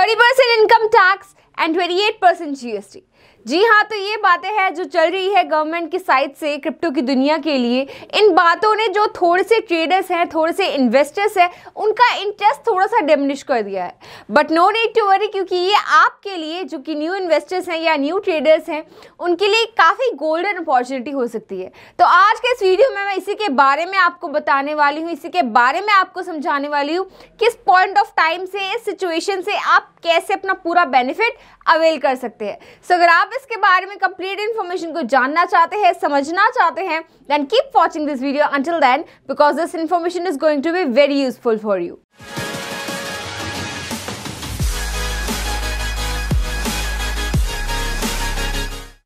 Thirty percent income tax and twenty eight percent GST जी हाँ तो ये बातें हैं जो चल रही है गवर्नमेंट की साइड से क्रिप्टो की दुनिया के लिए। इन बातों ने जो थोड़े से ट्रेडर्स हैं, थोड़े से इन्वेस्टर्स हैं, उनका इंटरेस्ट थोड़ा सा डिमिनिश कर दिया है। But no need to worry क्योंकि ये आपके लिए, जो कि न्यू इन्वेस्टर्स हैं या न्यू ट्रेडर्स हैं, उनके लिए काफ़ी गोल्डन अपॉर्चुनिटी हो सकती है। तो आज के इस वीडियो में मैं इसी के बारे में आपको बताने वाली हूँ, इसी के बारे में आपको समझाने वाली हूँ, किस पॉइंट ऑफ़ टाइम से, इस सिचुएशन से आप कैसे अपना पूरा बेनिफिट अवेल कर सकते हैं। सो अगर आप इसके बारे में कंप्लीट इन्फॉर्मेशन को जानना चाहते हैं, समझना चाहते हैं then keep watching this video until then because this information is going to be very useful for you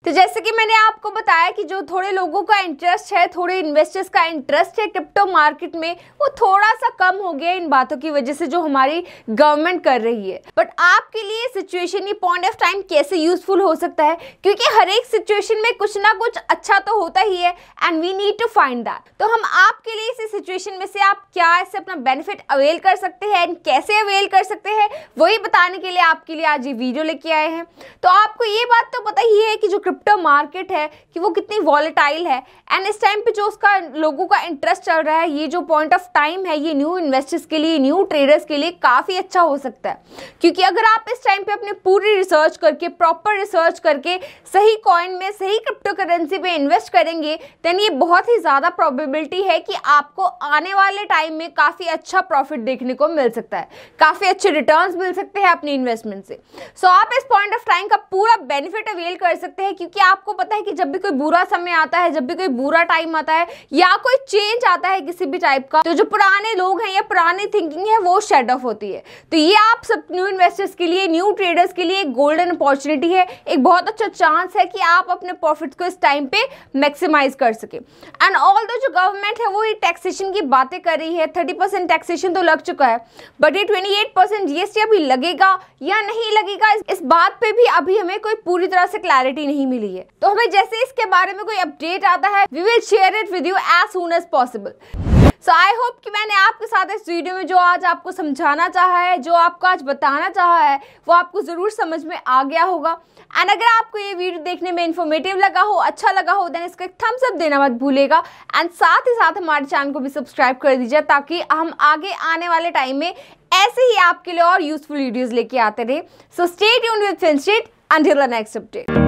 तो जैसे कि मैंने आपको बताया कि जो थोड़े लोगों का इंटरेस्ट है, थोड़े इन्वेस्टर्स का इंटरेस्ट है क्रिप्टो मार्केट में, वो थोड़ा सा कम हो गया इन बातों की वजह से जो हमारी गवर्नमेंट कर रही है। बट आपके लिए सिचुएशन ये पॉइंट ऑफ़ टाइम कैसे यूजफुल हो सकता है? क्योंकि हर एक सिचुएशन में कुछ ना कुछ अच्छा तो होता ही है and we need to find that तो हम आपके लिए इस सिचुएशन में से आप क्या इससे अपना बेनिफिट अवेल कर सकते हैं एंड कैसे अवेल कर सकते हैं, वही बताने के लिए आपके लिए आज ये वीडियो लेके आए हैं। तो आपको ये बात तो पता ही है कि जो क्रिप्टो मार्केट है कि वो कितनी वॉलेटाइल है। एंड इस टाइम पे जो उसका लोगों का इंटरेस्ट चल रहा है ये जो पॉइंट ऑफ़ टाइम है ये न्यू इन्वेस्टर्स के लिए न्यू ट्रेडर्स के लिए काफ़ी अच्छा हो सकता है। क्योंकि अगर आप इस टाइम पे अपने पूरी रिसर्च करके प्रॉपर रिसर्च करके सही कॉइन में सही क्रिप्टो करेंसी पे इन्वेस्ट करेंगे देन ये बहुत ही ज़्यादा प्रोबेबिलिटी है कि आपको आने वाले टाइम में काफ़ी अच्छा प्रॉफिट देखने को मिल सकता है। काफ़ी अच्छे रिटर्न मिल सकते हैं अपने इन्वेस्टमेंट से। सो so, आप इस पॉइंट ऑफ़ टाइम का पूरा बेनिफिट अवेल कर सकते हैं क्योंकि आपको पता है कि जब भी कोई बुरा समय आता है, जब भी कोई बुरा टाइम आता है या कोई चेंज आता है किसी भी टाइप का तो जो पुराने लोग हैं या पुरानी थिंकिंग है, वो शेड ऑफ़ होती है। तो ये आप सब न्यू इन्वेस्टर्स के लिए न्यू ट्रेडर्स के लिए एक गोल्डन अपॉर्चुनिटी है। एक बहुत अच्छा चांस है कि आप अपने प्रॉफिट को इस टाइम पे मैक्सिमाइज कर सके। एंड ऑल जो गवर्नमेंट है, वो ये टैक्सेशन की बातें कर रही है थर्टी टैक्सेशन तो लग चुका है बट ये ट्वेंटी एट जीएसटी अभी लगेगा या नहीं लगेगा, इस बात पे भी अभी हमें कोई पूरी तरह से क्लैरिटी नहीं है। तो हमें जैसे इसके बारे में कोई अपडेट आता है we will share it with you as soon as possible so I hope कि मैंने आपके साथ इस वीडियो में जो आज आपको समझाना चाहा है, जो आपको आज बताना चाहा है, वो आपको ज़रूर समझ में आ गया होगा। एंड अगर आपको ये वीडियो देखने में इन्फॉर्मेटिव लगा हो अच्छा लगा हो देन इसका एक थम्स अप देना मत भूलेगा। एंड साथ ही साथ हमारे चैनल को भी सब्सक्राइब कर दीजिए, ताकि हम आगे आने वाले टाइम में ऐसे ही आपके लिए और यूजफुल वीडियोज़ लेके आते रहे। So stay tuned with street until the next update.